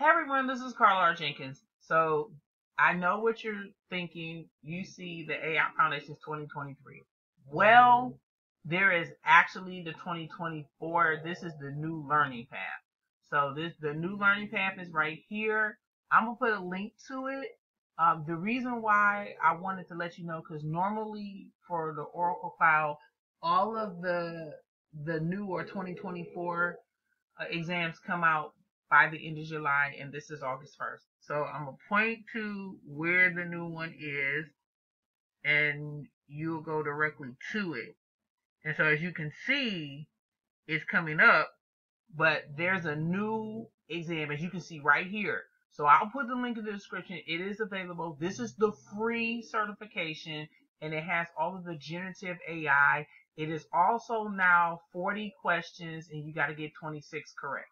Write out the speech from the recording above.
Hey everyone, this is Carla R. Jenkins. So I know what you're thinking. You see the AI Foundations 2023. Well, there is actually the 2024. This is the new learning path. So this the new learning path is right here. I'm gonna put a link to it. Um, the reason why I wanted to let you know because normally for the Oracle Cloud, all of the the new or 2024 uh, exams come out by the end of July, and this is August 1st. So I'm gonna point to where the new one is, and you'll go directly to it. And so as you can see, it's coming up, but there's a new exam, as you can see right here. So I'll put the link in the description. It is available. This is the free certification, and it has all of the generative AI. It is also now 40 questions, and you got to get 26 correct.